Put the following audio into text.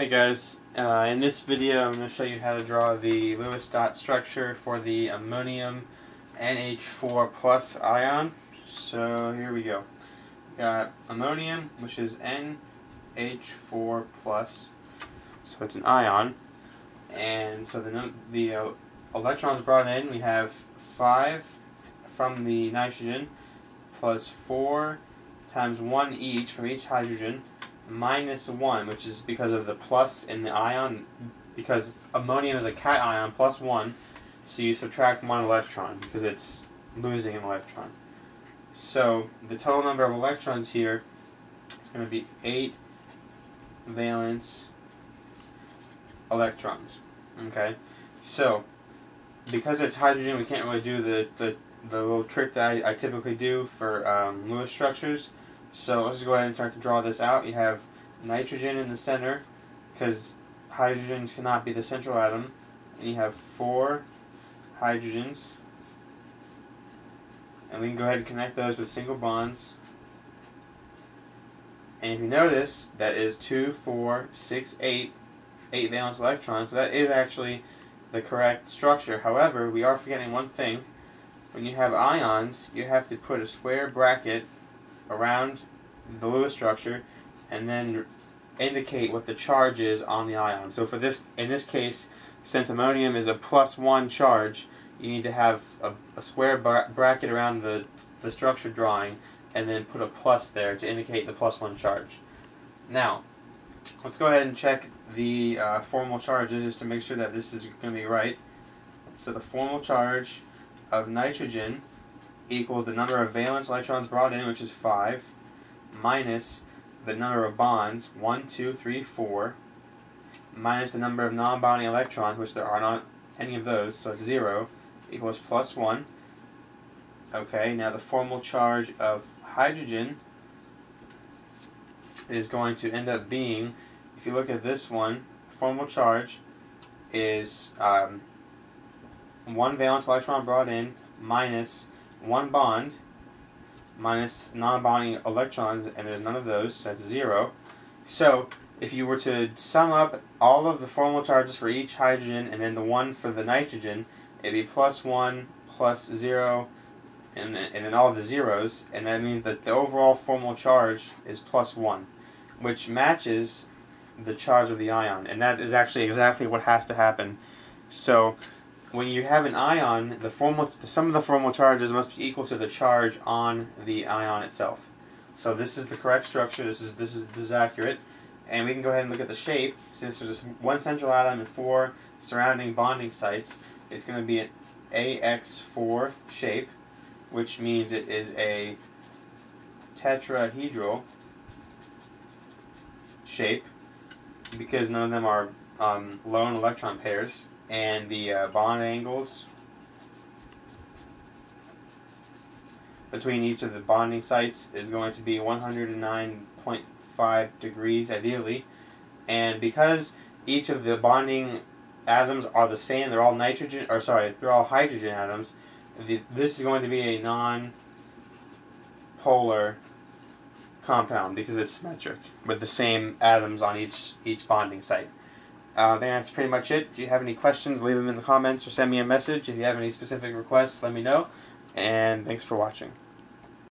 Hey guys, uh, in this video I'm going to show you how to draw the Lewis dot structure for the ammonium NH4 plus ion. So here we go. Got ammonium, which is NH4 plus, so it's an ion. And so the, the uh, electrons brought in, we have 5 from the nitrogen, plus 4 times 1 each from each hydrogen, minus 1, which is because of the plus in the ion, because ammonium is a cation plus 1, so you subtract 1 electron because it's losing an electron. So the total number of electrons here is going to be 8 valence electrons. Okay, so because it's hydrogen, we can't really do the, the, the little trick that I, I typically do for um, Lewis structures. So let's just go ahead and start to draw this out. You have nitrogen in the center because hydrogens cannot be the central atom. And you have four hydrogens. And we can go ahead and connect those with single bonds. And if you notice, that is 2, 4, 6, 8, 8 valence electrons. So that is actually the correct structure. However, we are forgetting one thing. When you have ions, you have to put a square bracket around the Lewis structure and then indicate what the charge is on the ion. So for this, in this case, since ammonium is a plus one charge, you need to have a, a square bra bracket around the, the structure drawing and then put a plus there to indicate the plus one charge. Now, let's go ahead and check the uh, formal charges just to make sure that this is going to be right. So the formal charge of nitrogen equals the number of valence electrons brought in, which is 5, minus the number of bonds, 1, 2, 3, 4, minus the number of non-bonding electrons, which there are not any of those, so it's 0, equals plus 1. Okay, now the formal charge of hydrogen is going to end up being, if you look at this one, formal charge is um, one valence electron brought in minus one bond minus non-bonding electrons, and there's none of those, so that's zero. So if you were to sum up all of the formal charges for each hydrogen and then the one for the nitrogen, it'd be plus one, plus zero, and, and then all of the zeros, and that means that the overall formal charge is plus one, which matches the charge of the ion, and that is actually exactly what has to happen. So when you have an ion, the formal the sum of the formal charges must be equal to the charge on the ion itself. So this is the correct structure. This is this is this is accurate, and we can go ahead and look at the shape. Since there's one central atom and four surrounding bonding sites, it's going to be an AX4 shape, which means it is a tetrahedral shape because none of them are um, lone electron pairs and the uh, bond angles between each of the bonding sites is going to be 109.5 degrees ideally. And because each of the bonding atoms are the same they're all nitrogen or sorry they're all hydrogen atoms the, this is going to be a non-polar compound because it's symmetric with the same atoms on each each bonding site uh, that's pretty much it. If you have any questions, leave them in the comments or send me a message. If you have any specific requests, let me know. And thanks for watching.